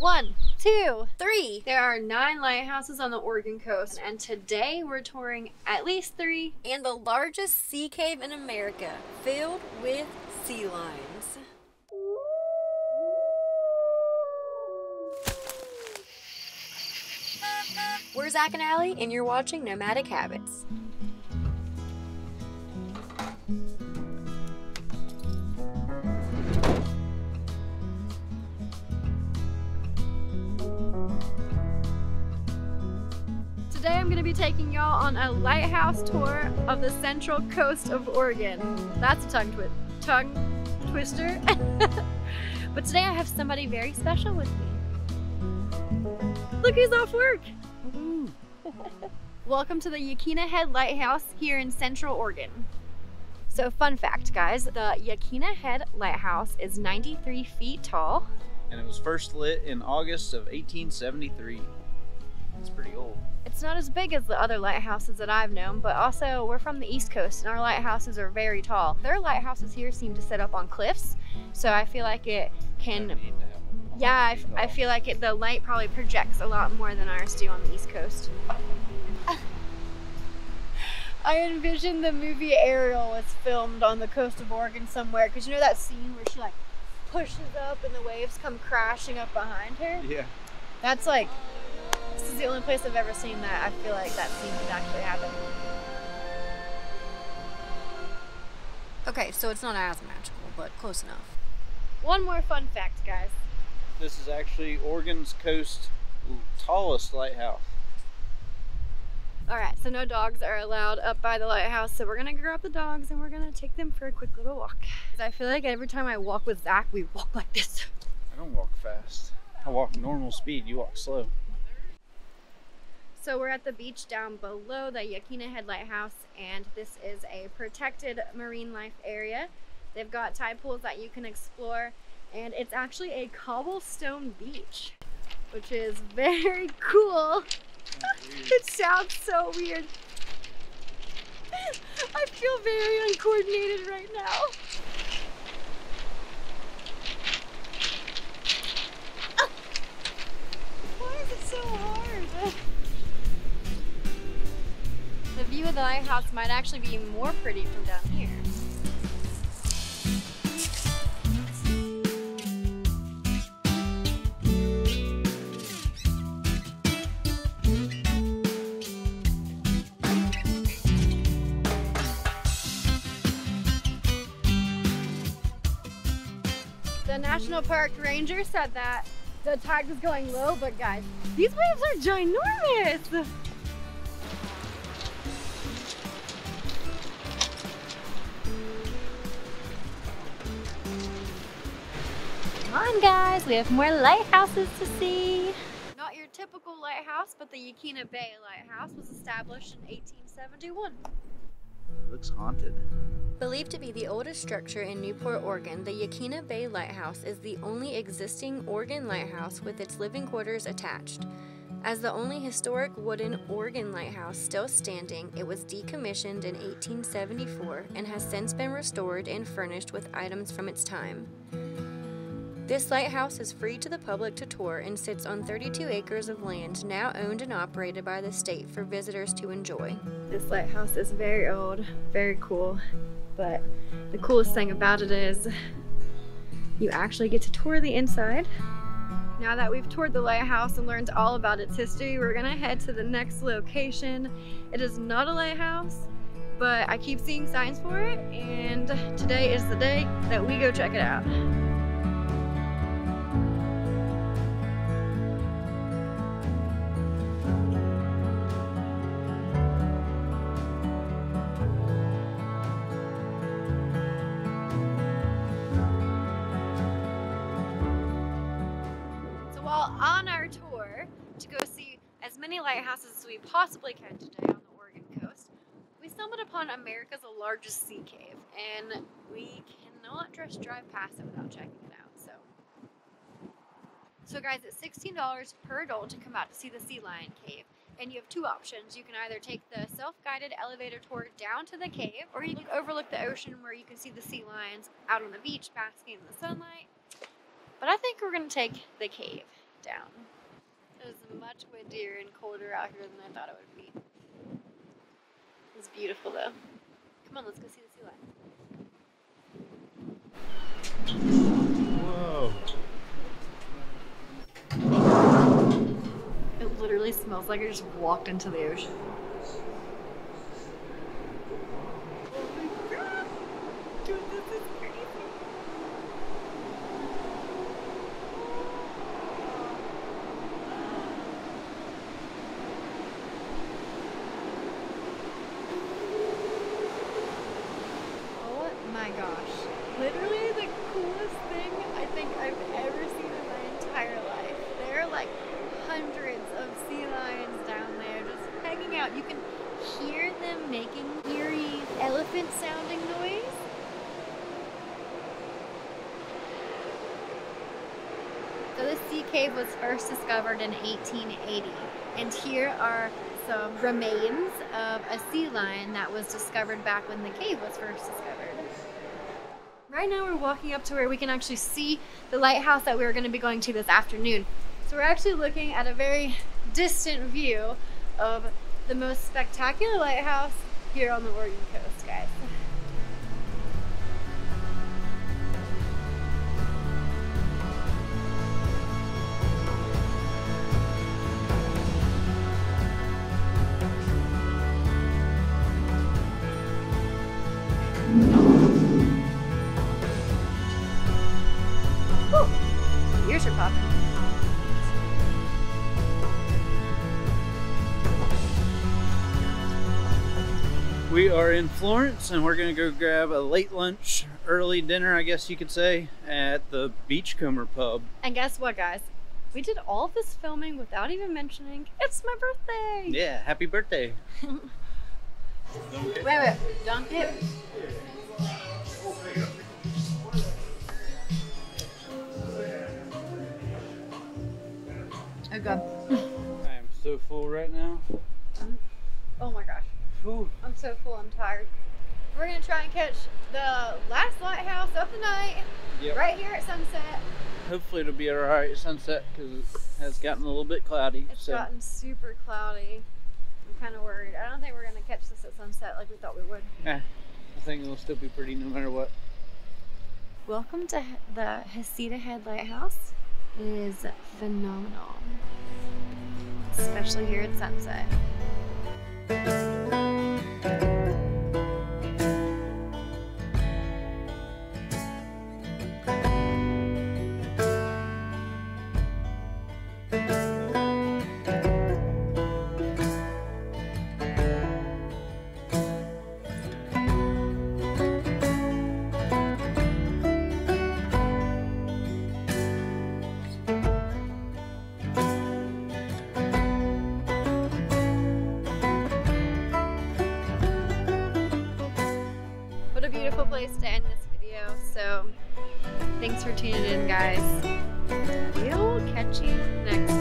One, two, three. There are nine lighthouses on the Oregon coast, and today we're touring at least three and the largest sea cave in America, filled with sea lions. We're Zach and Ally, and you're watching Nomadic Habits. Today I'm going to be taking y'all on a lighthouse tour of the central coast of Oregon. That's a tongue, twi tongue twister. but today I have somebody very special with me. Look who's off work! Welcome to the Yaquina Head Lighthouse here in Central Oregon. So fun fact guys, the Yaquina Head Lighthouse is 93 feet tall. And it was first lit in August of 1873. It's pretty old. It's not as big as the other lighthouses that I've known, but also we're from the East Coast and our lighthouses are very tall. Their lighthouses here seem to set up on cliffs, so I feel like it can. Yeah, I, I feel like it, the light probably projects a lot more than ours do on the East Coast. I envision the movie Ariel was filmed on the coast of Oregon somewhere, because you know that scene where she like pushes up and the waves come crashing up behind her? Yeah. That's like this is the only place I've ever seen that I feel like that scene could actually happen. Okay, so it's not as magical, but close enough. One more fun fact, guys. This is actually Oregon's coast tallest lighthouse. Alright, so no dogs are allowed up by the lighthouse, so we're gonna grab the dogs and we're gonna take them for a quick little walk. I feel like every time I walk with Zach, we walk like this. I don't walk fast. I walk normal speed, you walk slow. So we're at the beach down below the Yaquina Head Lighthouse, and this is a protected marine life area. They've got tide pools that you can explore, and it's actually a cobblestone beach, which is very cool. it sounds so weird. I feel very uncoordinated right now. The lighthouse might actually be more pretty from down here. The National Park Ranger said that the tide was going low, but guys, these waves are ginormous! On guys, we have more lighthouses to see. Not your typical lighthouse, but the Yaquina Bay Lighthouse was established in 1871. It looks haunted. Believed to be the oldest structure in Newport, Oregon, the Yaquina Bay Lighthouse is the only existing Oregon lighthouse with its living quarters attached. As the only historic wooden Oregon lighthouse still standing, it was decommissioned in 1874 and has since been restored and furnished with items from its time. This lighthouse is free to the public to tour and sits on 32 acres of land now owned and operated by the state for visitors to enjoy. This lighthouse is very old, very cool, but the coolest thing about it is you actually get to tour the inside. Now that we've toured the lighthouse and learned all about its history, we're gonna head to the next location. It is not a lighthouse, but I keep seeing signs for it, and today is the day that we go check it out. While on our tour to go see as many lighthouses as we possibly can today on the Oregon coast, we stumbled upon America's largest sea cave, and we cannot just drive past it without checking it out. So, so guys, it's sixteen dollars per adult to come out to see the Sea Lion Cave. And you have two options. You can either take the self-guided elevator tour down to the cave, or you can overlook the ocean where you can see the sea lions out on the beach basking in the sunlight. But I think we're gonna take the cave. Down. It was much windier and colder out here than I thought it would be. It's beautiful though. Come on, let's go see the sea Whoa. It literally smells like I just walked into the ocean. My gosh. Literally the coolest thing I think I've ever seen in my entire life. There are like hundreds of sea lions down there just hanging out. You can hear them making eerie elephant sounding noise. So this sea cave was first discovered in 1880 and here are some remains of a sea lion that was discovered back when the cave was first discovered. Right now we're walking up to where we can actually see the lighthouse that we were going to be going to this afternoon. So we're actually looking at a very distant view of the most spectacular lighthouse here on the Oregon coast, guys. We are in Florence and we're gonna go grab a late lunch, early dinner, I guess you could say, at the Beachcomber Pub. And guess what, guys? We did all this filming without even mentioning it's my birthday. Yeah, happy birthday. Wait, wait, dunk it. Oh god. I am so full right now. Oh my gosh. Whew. I'm so full, I'm tired. We're gonna try and catch the last lighthouse of the night Yep. right here at sunset. Hopefully it'll be alright at sunset because it has gotten a little bit cloudy. It's so gotten super cloudy. I'm kind of worried. I don't think we're gonna catch this at sunset like we thought we would. Yeah, I think it'll still be pretty no matter what. Welcome to the Heceta Head Lighthouse. It is phenomenal, especially here at sunset. Thanks for tuning in, guys. We'll catch you next